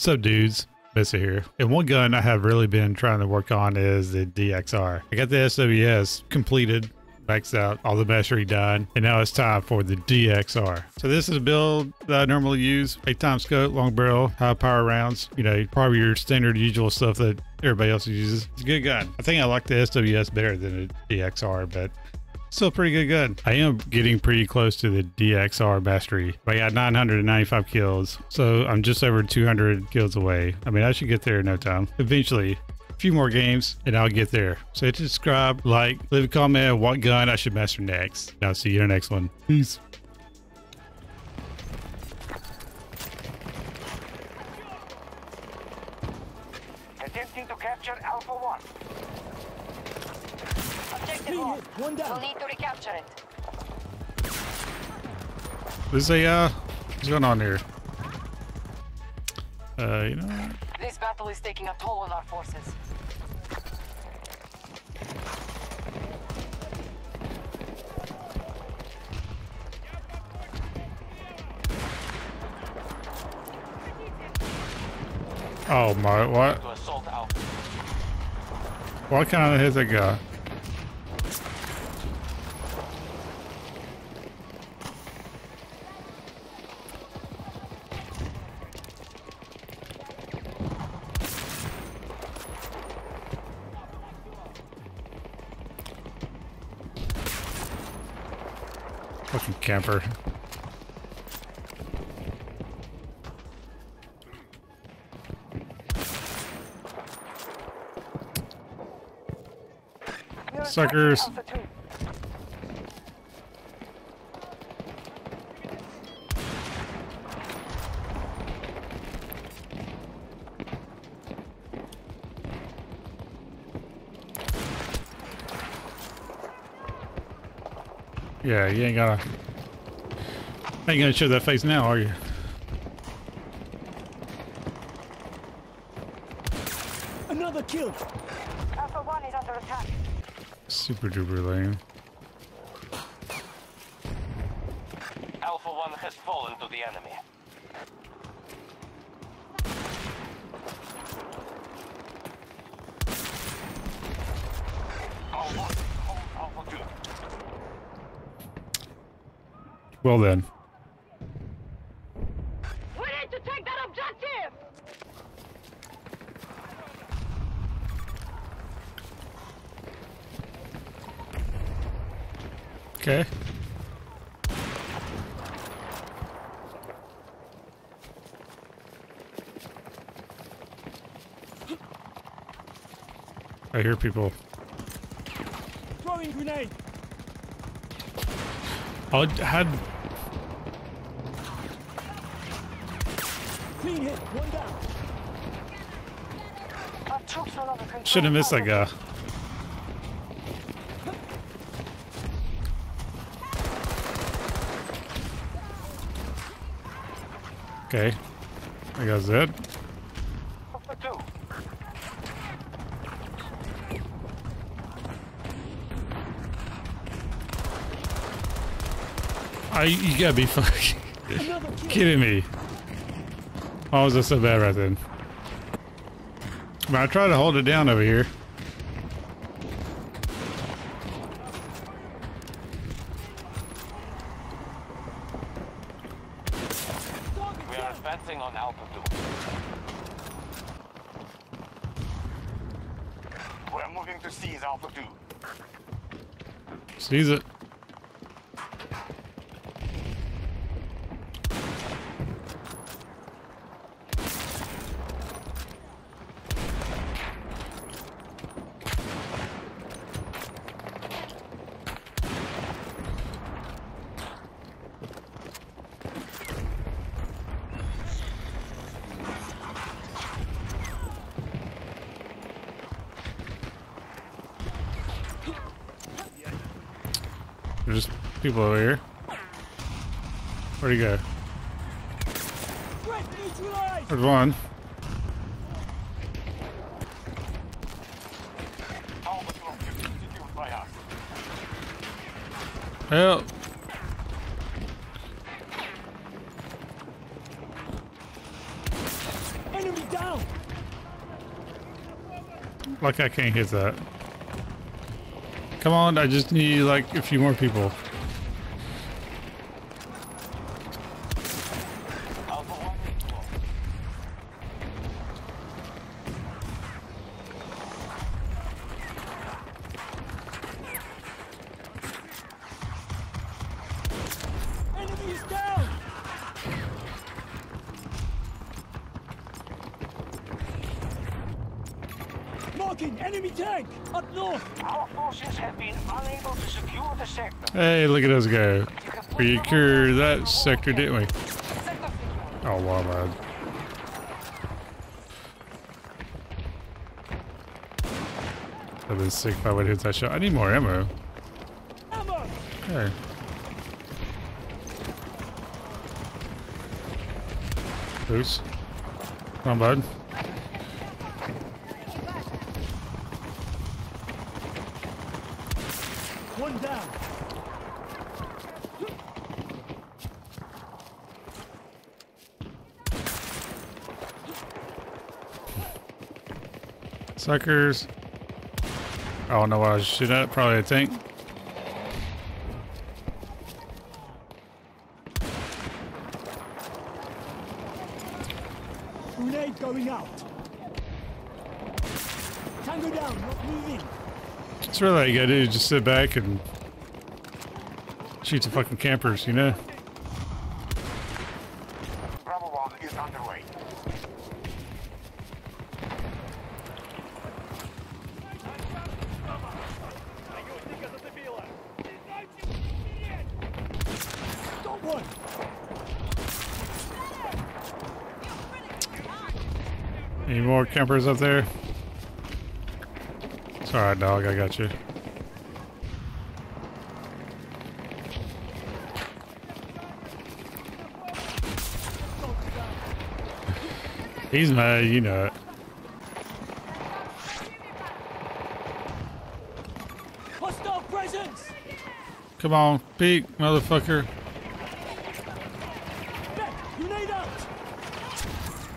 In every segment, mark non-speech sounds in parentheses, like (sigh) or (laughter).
So dudes, Mesa here. And one gun I have really been trying to work on is the DXR. I got the SWS completed, maxed out, all the mastery done, and now it's time for the DXR. So this is a build that I normally use, eight times scope, long barrel, high power rounds, you know, probably your standard usual stuff that everybody else uses. It's a good gun. I think I like the SWS better than the DXR, but Still pretty good gun. I am getting pretty close to the DXR mastery. I got 995 kills, so I'm just over 200 kills away. I mean, I should get there in no time. Eventually, a few more games and I'll get there. So hit subscribe, like, leave a comment what gun I should master next. I'll see you in the next one. Peace. Attempting to capture Alpha 1. Objective one. one down. We'll need to recapture it. This is a, uh, what's going on here? Uh, you know? This battle is taking a toll on our forces. Oh my, what? To assault Alpha. What kind of hit that guy? Fucking camper. Suckers. Yeah, you ain't gotta. Ain't gonna show that face now, are you? Another kill. Alpha 1 is under attack. Super duper lame. Alpha 1 has fallen to the enemy. Alpha, Alpha 2. Well then. We need to take that objective! Okay. I hear people. Throwing grenade. I had Clean hit, one down. Our troops are under control. should have missed that guy. Okay. I got Zed. I you gotta be fucking kidding me. Why was that so bad right then? But I tried to hold it down over here. We are advancing on Alpha 2. We're moving to seize Alpha 2. Seize it. There's people over here. Where'd he go? There's one. Alpha 2 objective secured by us. Help! Enemy down! Like I can't hit that. Come on, I just need like a few more people. Alpha 1 is lost. Enemy is down! Marking enemy tank! Up north! Our forces have been unable to secure the sector. Hey, look at us go. You have put We them secured that sector, didn't we? on sector secure. Oh, wow, man. That'd been sick if I would hit that shot. I need more ammo. Ammo! Hey. Boost. Come on, bud. One down! Suckers. Oh, I don't know what I was shooting at. Probably a tank. Grenade going out! Tango down, not moving! That's really all you gotta do. Just sit back and shoot the fucking campers, you know? Bravo 1 is underway. Got one! Any more campers up there? It's alright, dog. I got you. (laughs) He's mad, you know it. Presence! Come on, peek, motherfucker. Beck, grenade out!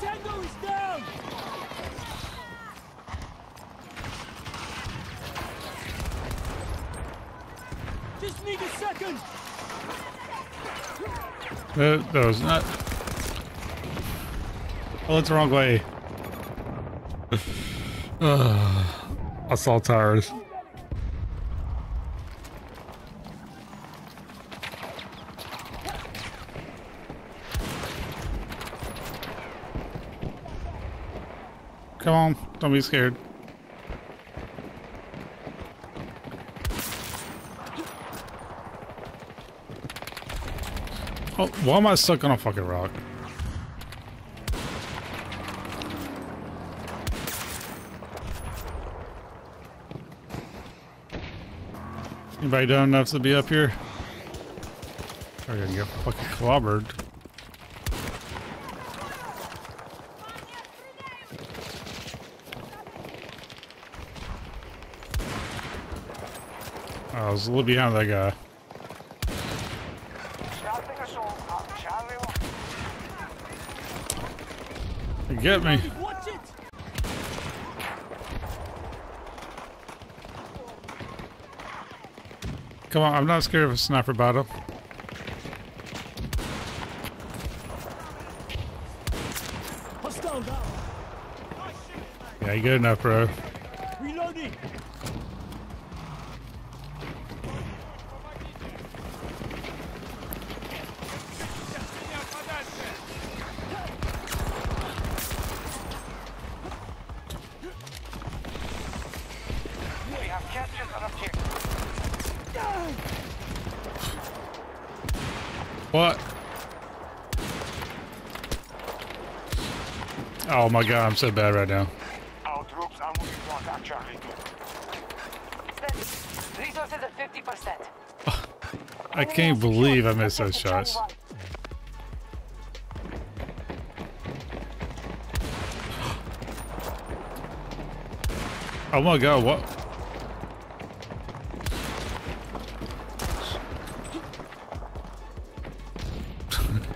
Tango is down! Just need a second! That was not. Oh, it's the wrong way. (laughs) Ugh. Assault towers. Come on, don't be scared. Oh, why am I stuck on a fucking rock? Anybody done enough to be up here? I'm gonna get fucking clobbered. Oh, I was a little behind that guy. Starting assault on Charlie 1. You get me. Come on, I'm not scared of a sniper battle. Yeah, you good enough, bro. What? Oh my god, I'm so bad right now. Our troops are moving to attack Charlie Resources at 50%. I can't believe I missed those shots. (gasps) Oh my god, what?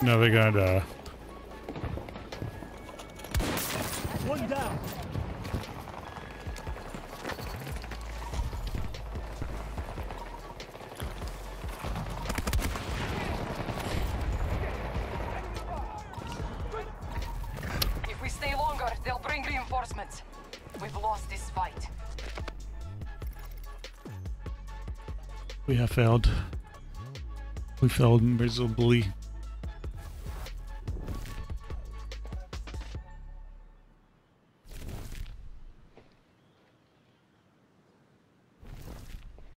No, they're gonna die. Uh, One down. If we stay longer, they'll bring reinforcements. We've lost this fight. We have failed. We failed miserably.